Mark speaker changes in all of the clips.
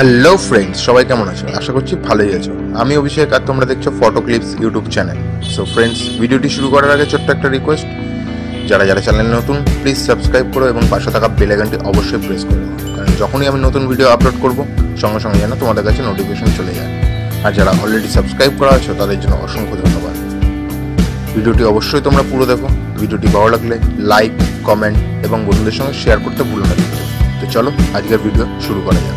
Speaker 1: Hello friends সবাই কেমন আছো? আশা করছি ভালোই আছো। আমি অভিষেক, আর তোমরা দেখছ photo clips YouTube channel so friends ভিডিওটি শুরু করার আগে ছোট্ট একটা রিকোয়েস্ট যারা যারা চ্যানেল নতুন প্লিজ সাবস্ক্রাইব করো এবং পাশে থাকা বেল আইকনটি অবশ্যই প্রেস করো। কারণ যখনই আমি নতুন ভিডিও আপলোড করব, সঙ্গে সঙ্গে যেন তোমাদের কাছে নোটিফিকেশন চলে যায়। আর যারা অলরেডি সাবস্ক্রাইব করা আছো, তাদের জন্য অসংখ্য ধন্যবাদ। ভিডিওটি অবশ্যই তোমরা পুরো দেখো। ভিডিওটি ভালো লাগলে লাইক কমেন্ট এবং বন্ধুদের সঙ্গে শেয়ার করতে ভুলো না। তো চলো, আজকের ভিডিও শুরু করা যাক।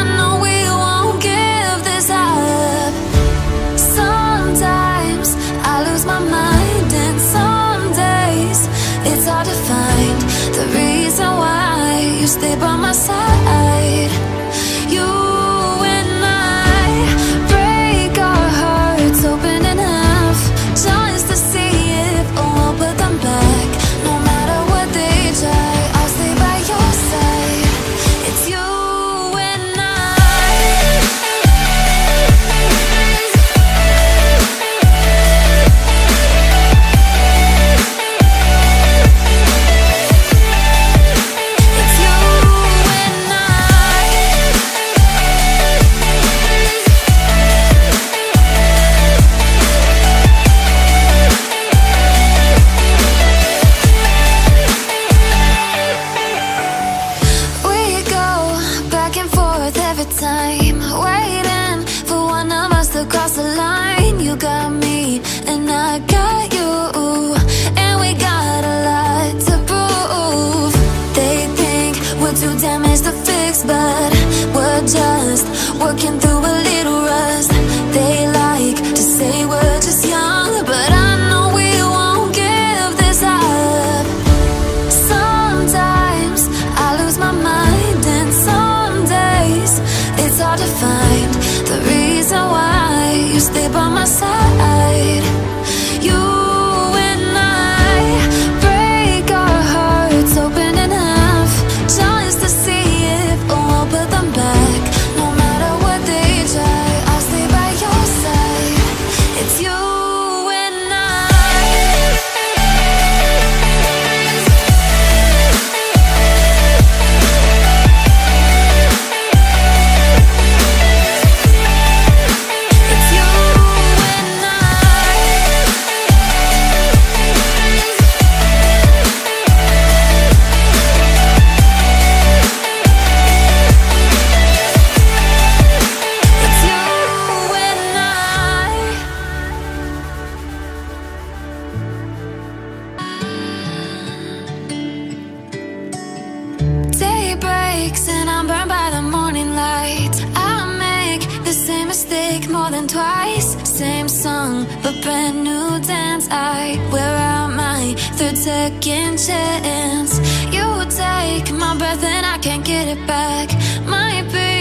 Speaker 2: same mistake more than twice. Same song, but brand new dance. I wear out my third second chance. You take my breath and I can't get it back. Might be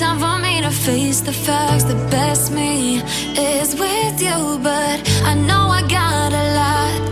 Speaker 2: time for me to face the facts. The best me is with you, but I know I got a lot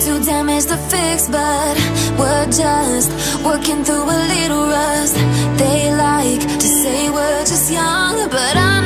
Speaker 2: too damaged to fix, but we're just working through a little rust. They like to say we're just young, but I